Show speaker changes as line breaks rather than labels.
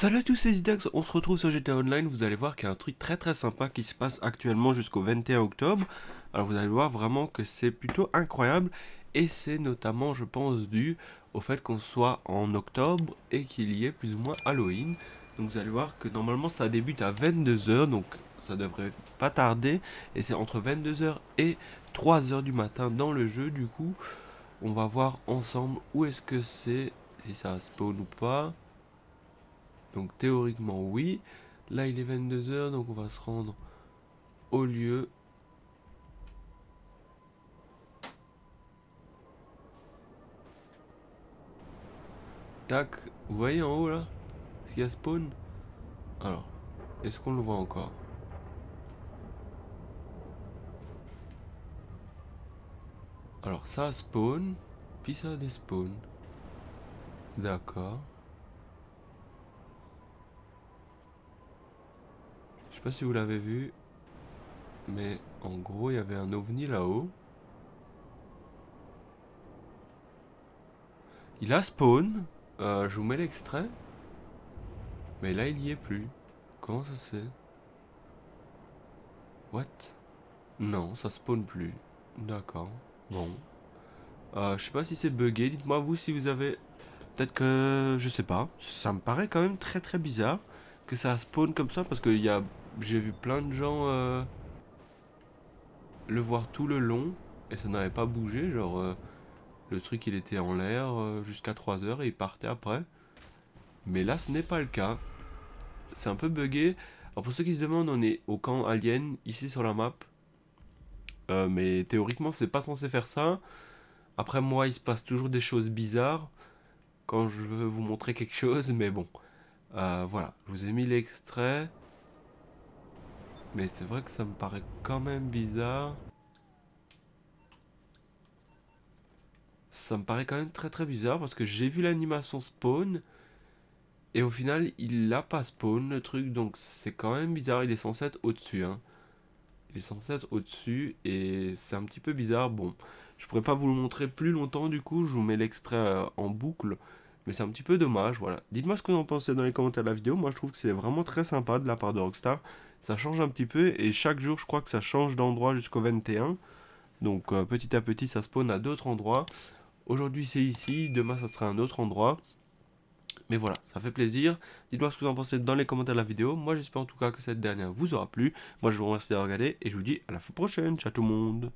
Salut à tous, c'est Zidax, on se retrouve sur GTA Online, vous allez voir qu'il y a un truc très très sympa qui se passe actuellement jusqu'au 21 octobre. Alors vous allez voir vraiment que c'est plutôt incroyable et c'est notamment je pense dû au fait qu'on soit en octobre et qu'il y ait plus ou moins Halloween. Donc vous allez voir que normalement ça débute à 22h donc ça devrait pas tarder et c'est entre 22h et 3h du matin dans le jeu du coup. On va voir ensemble où est-ce que c'est, si ça spawn ou pas. Donc théoriquement oui. Là il est 22h donc on va se rendre au lieu. Tac, vous voyez en haut là? Ce qu'il y a spawn? Alors, est-ce qu'on le voit encore? Alors ça spawn, puis ça despawn. D'accord. Sais pas si vous l'avez vu, mais en gros, il y avait un ovni là-haut. Il a spawn. Euh, je vous mets l'extrait. Mais là, il y est plus. Comment ça se fait? What? Non, ça spawn plus. D'accord. Bon. Euh, je sais pas si c'est buggé. Dites-moi vous si vous avez... Peut-être que... Je sais pas. Ça me paraît quand même très très bizarre que ça spawn comme ça parce que y a j'ai vu plein de gens euh, le voir tout le long et ça n'avait pas bougé. Genre, euh, le truc il était en l'air euh, jusqu'à 3 heures et il partait après. Mais là, ce n'est pas le cas. C'est un peu buggé. Alors, pour ceux qui se demandent, on est au camp Alien ici sur la map. mais théoriquement, c'est pas censé faire ça. Après, moi, il se passe toujours des choses bizarres quand je veux vous montrer quelque chose. Mais bon, voilà, je vous ai mis l'extrait. Mais c'est vrai que ça me paraît quand même bizarre. Ça me paraît quand même très très bizarre parce que j'ai vu l'animation spawn. Et au final, il l'a pas spawn le truc. Donc c'est quand même bizarre. Il est censé être au-dessus. Hein. Il est censé être au-dessus. Et c'est un petit peu bizarre. Bon, je pourrais pas vous le montrer plus longtemps du coup. Je vous mets l'extrait euh, en boucle. Mais c'est un petit peu dommage, voilà. Dites-moi ce que vous en pensez dans les commentaires de la vidéo. Moi, je trouve que c'est vraiment très sympa de la part de Rockstar. Ça change un petit peu et chaque jour, je crois que ça change d'endroit jusqu'au 21. Donc, euh, petit à petit, ça spawn à d'autres endroits. Aujourd'hui, c'est ici. Demain, ça sera un autre endroit. Mais voilà, ça fait plaisir. Dites-moi ce que vous en pensez dans les commentaires de la vidéo. Moi, j'espère en tout cas que cette dernière vous aura plu. Moi, je vous remercie d'avoir regardé et je vous dis à la prochaine. Ciao tout le monde